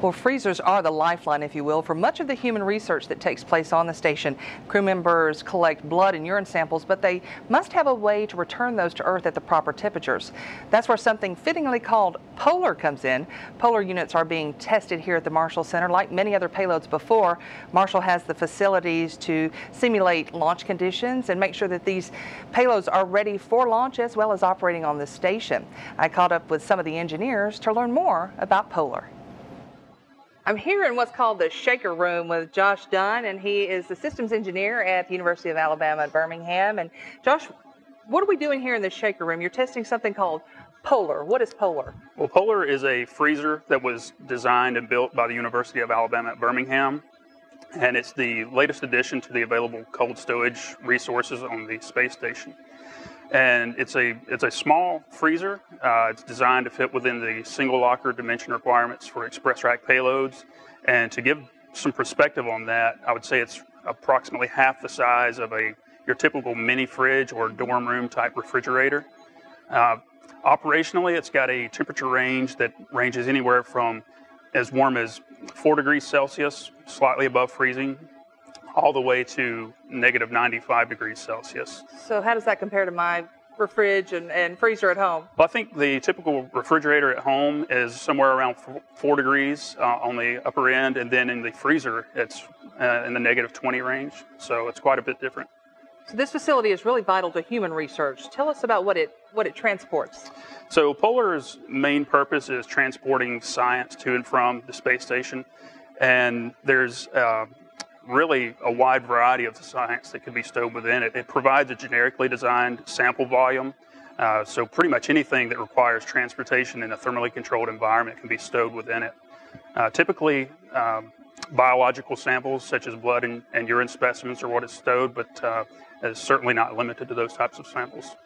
Well, freezers are the lifeline, if you will, for much of the human research that takes place on the station. Crew members collect blood and urine samples, but they must have a way to return those to Earth at the proper temperatures. That's where something fittingly called Polar comes in. Polar units are being tested here at the Marshall Center. Like many other payloads before, Marshall has the facilities to simulate launch conditions and make sure that these payloads are ready for launch as well as operating on the station. I caught up with some of the engineers to learn more about Polar. I'm here in what's called the Shaker Room with Josh Dunn, and he is the systems engineer at the University of Alabama at Birmingham. And Josh, what are we doing here in the Shaker Room? You're testing something called Polar. What is Polar? Well, Polar is a freezer that was designed and built by the University of Alabama at Birmingham, and it's the latest addition to the available cold stowage resources on the space station and it's a it's a small freezer. Uh, it's designed to fit within the single locker dimension requirements for express rack payloads. And to give some perspective on that, I would say it's approximately half the size of a your typical mini fridge or dorm room type refrigerator. Uh, operationally, it's got a temperature range that ranges anywhere from as warm as 4 degrees Celsius, slightly above freezing, all the way to negative 95 degrees Celsius. So, how does that compare to my fridge and, and freezer at home? Well, I think the typical refrigerator at home is somewhere around four degrees uh, on the upper end, and then in the freezer, it's uh, in the negative 20 range. So, it's quite a bit different. So this facility is really vital to human research. Tell us about what it what it transports. So Polar's main purpose is transporting science to and from the space station, and there's uh, really a wide variety of the science that can be stowed within it. It provides a generically designed sample volume. Uh, so pretty much anything that requires transportation in a thermally controlled environment can be stowed within it. Uh, typically, um, biological samples such as blood and, and, urine specimens are what is stowed, but uh, is certainly not limited to those types of samples.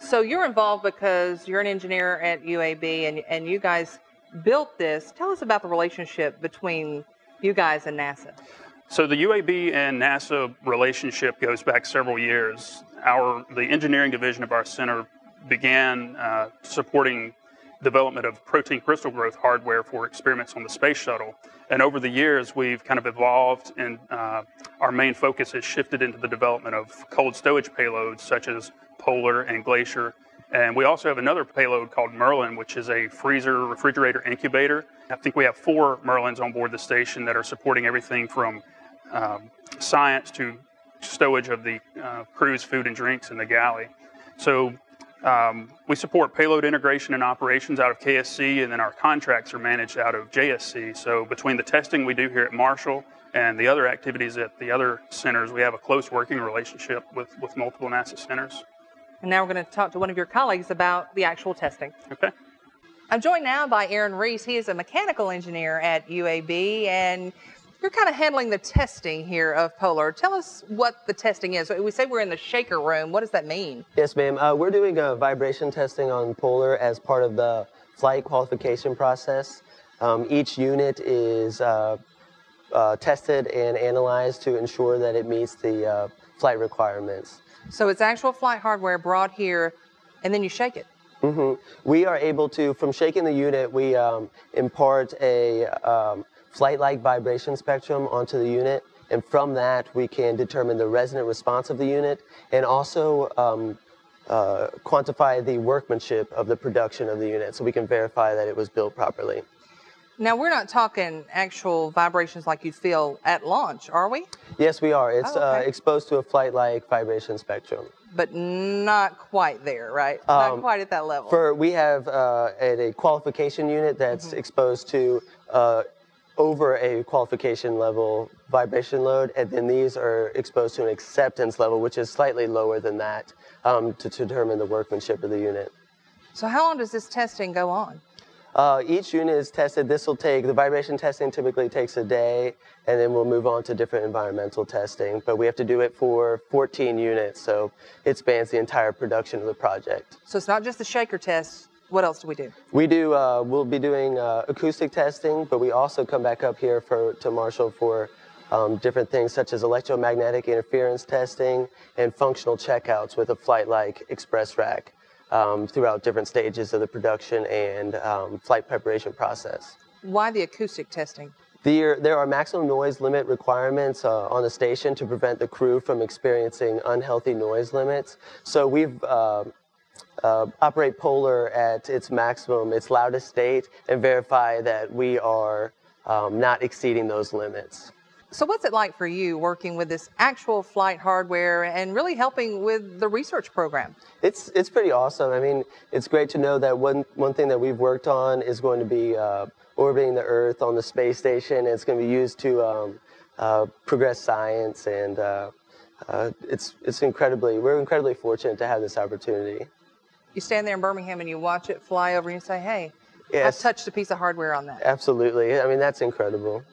So you're involved because you're an engineer at UAB and, and you guys built this. Tell us about the relationship between you guys and NASA. So the UAB and NASA relationship goes back several years. Our the engineering division of our center began uh, supporting development of protein crystal growth hardware for experiments on the space shuttle. And over the years, we've kind of evolved, and uh, our main focus has shifted into the development of cold stowage payloads such as Polar and Glacier. And we also have another payload called Merlin, which is a freezer refrigerator incubator. I think we have four Merlins on board the station that are supporting everything from um, science to stowage of the uh, crew's food and drinks in the galley. So um, we support payload integration and operations out of KSC, and then our contracts are managed out of JSC. So between the testing we do here at Marshall and the other activities at the other centers, we have a close working relationship with, with multiple NASA centers. And now we're going to talk to one of your colleagues about the actual testing. Okay. I'm joined now by Aaron Reese. He is a mechanical engineer at UAB, and you're kind of handling the testing here of Polar. Tell us what the testing is. We say we're in the shaker room. What does that mean? Yes, ma'am. Uh, we're doing a vibration testing on Polar as part of the flight qualification process. Um, each unit is uh, uh, tested and analyzed to ensure that it meets the uh, flight requirements. So it's actual flight hardware brought here, and then you shake it. Mm-hmm. We are able to, from shaking the unit, we um, impart a um, flight-like vibration spectrum onto the unit, and from that we can determine the resonant response of the unit and also um, uh, quantify the workmanship of the production of the unit so we can verify that it was built properly. Now, we're not talking actual vibrations like you feel at launch, are we? Yes, we are. It's oh, okay. uh, exposed to a flight like vibration spectrum. But not quite there, right? Um, not quite at that level. For We have uh, a qualification unit that's mm-hmm. exposed to uh, over a qualification level vibration load, and then these are exposed to an acceptance level, which is slightly lower than that um, to, to, determine the workmanship of the unit. So, how long does this testing go on? Uh, each unit is tested. This will take, the vibration testing typically takes a day, and then we'll move on to different environmental testing. But we have to do it for 14 units, so it spans the entire production of the project. So, it's not just the shaker test, what else do we do? We do. Uh, we'll be doing uh, acoustic testing, but we also come back up here for to Marshall for um, different things such as electromagnetic interference testing and functional checkouts with a flight like express rack um, throughout different stages of the production and um, flight preparation process. Why the acoustic testing? There, there are maximum noise limit requirements uh, on the station to prevent the crew from experiencing unhealthy noise limits. So we've uh, uh, operate Polar at its maximum, its loudest state, and verify that we are um, not exceeding those limits. So, what's it like for you working with this actual flight hardware and really helping with the research program? It's it's pretty awesome. I mean, it's great to know that one one thing that we've worked on is going to be uh, orbiting the Earth on the space station. And it's going to be used to um, uh, progress science, and uh, uh, it's it's incredibly we're incredibly fortunate to have this opportunity. You stand there in Birmingham and you watch it fly over, and you say, "Hey, Yes. I've touched a piece of hardware on that." Absolutely. I mean, that's incredible.